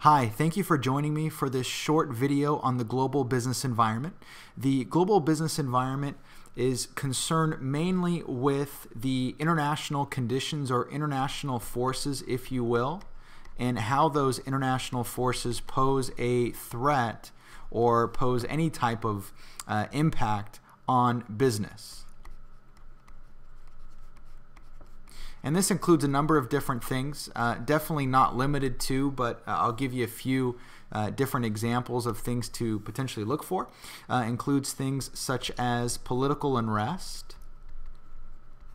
Hi, thank you for joining me for this short video on the global business environment. The global business environment is concerned mainly with the international conditions or international forces, if you will, and how those international forces pose a threat or pose any type of uh, impact on business. And this includes a number of different things, uh, definitely not limited to, but uh, I'll give you a few uh, different examples of things to potentially look for. Uh, includes things such as political unrest.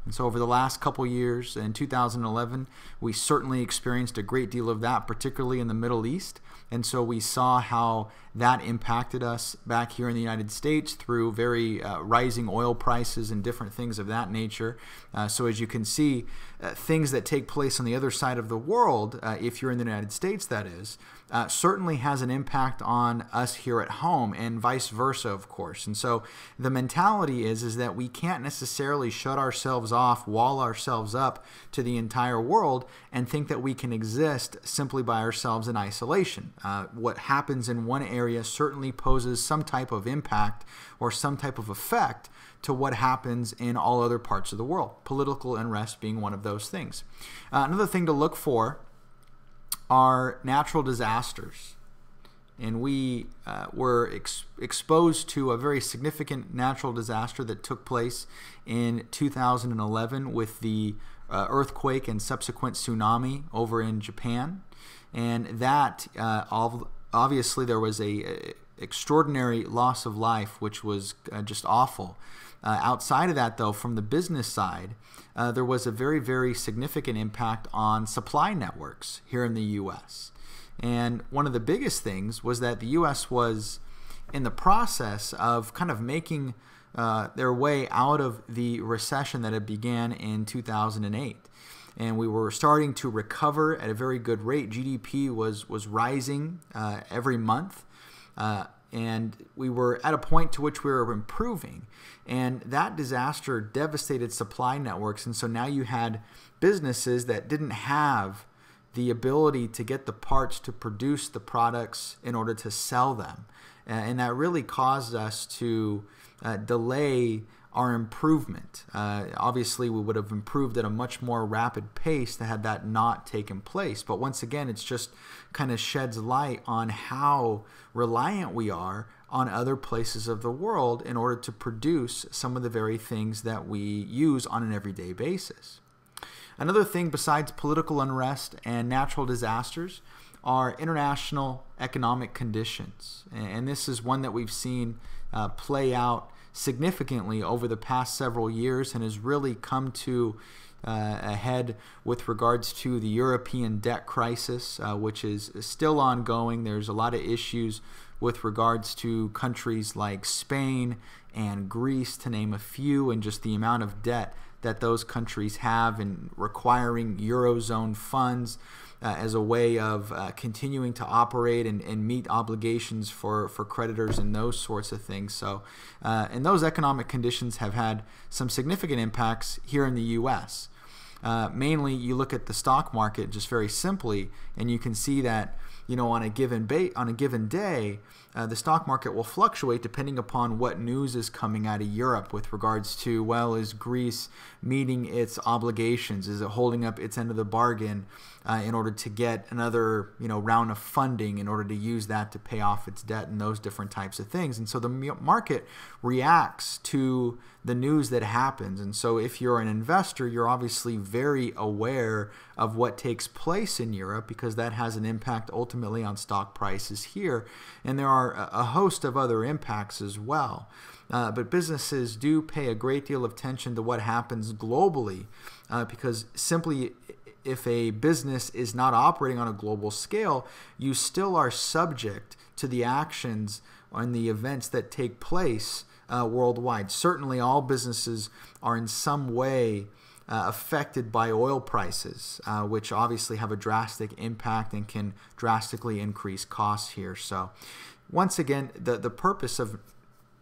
And so over the last couple years, in 2011, we certainly experienced a great deal of that, particularly in the Middle East. And so we saw how that impacted us back here in the United States through very uh, rising oil prices and different things of that nature. Uh, so as you can see, uh, things that take place on the other side of the world, uh, if you're in the United States, that is, uh, certainly has an impact on us here at home and vice versa, of course. And so the mentality is, is that we can't necessarily shut ourselves off, wall ourselves up to the entire world and think that we can exist simply by ourselves in isolation. Uh, what happens in one area certainly poses some type of impact or some type of effect to what happens in all other parts of the world, political unrest being one of those things. Uh, another thing to look for are natural disasters. And we uh, were ex exposed to a very significant natural disaster that took place in 2011 with the uh, earthquake and subsequent tsunami over in Japan and that uh, obviously there was a, a, extraordinary loss of life, which was uh, just awful. Uh, outside of that, though, from the business side, uh, there was a very, very significant impact on supply networks here in the U.S. And one of the biggest things was that the U.S. was in the process of kind of making uh, their way out of the recession that had began in 2008 and we were starting to recover at a very good rate. GDP was was rising uh, every month, uh, and we were at a point to which we were improving. And that disaster devastated supply networks, and so now you had businesses that didn't have the ability to get the parts to produce the products in order to sell them, and that really caused us to uh, delay our improvement. Uh, obviously, we would have improved at a much more rapid pace had that not taken place. But once again, it's just kind of sheds light on how reliant we are on other places of the world in order to produce some of the very things that we use on an everyday basis. Another thing besides political unrest and natural disasters are international economic conditions. And this is one that we've seen uh, play out significantly over the past several years and has really come to uh, a head with regards to the European debt crisis, uh, which is still ongoing. There's a lot of issues with regards to countries like Spain and Greece, to name a few, and just the amount of debt that those countries have and requiring Eurozone funds uh, as a way of uh, continuing to operate and, and meet obligations for, for creditors and those sorts of things. So, uh, and those economic conditions have had some significant impacts here in the U.S. Uh, mainly, you look at the stock market just very simply, and you can see that you know on a given on a given day, uh, the stock market will fluctuate depending upon what news is coming out of Europe with regards to well, is Greece meeting its obligations? Is it holding up its end of the bargain uh, in order to get another you know round of funding in order to use that to pay off its debt and those different types of things? And so the market reacts to the news that happens. And so if you're an investor, you're obviously very aware of what takes place in Europe because that has an impact ultimately on stock prices here. And there are a host of other impacts as well. Uh, but businesses do pay a great deal of attention to what happens globally uh, because simply if a business is not operating on a global scale, you still are subject to the actions and the events that take place uh, worldwide. Certainly, all businesses are in some way uh, affected by oil prices, uh, which obviously have a drastic impact and can drastically increase costs here. So, once again, the, the purpose of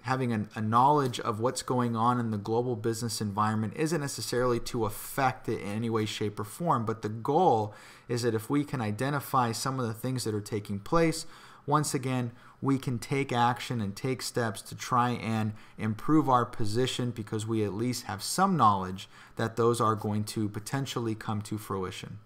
having a, a, knowledge of what's going on in the global business environment isn't necessarily to affect it in any way, shape, or form, but the goal is that if we can identify some of the things that are taking place, once again, we can take action and take steps to try and improve our position because we at least have some knowledge that those are going to potentially come to fruition.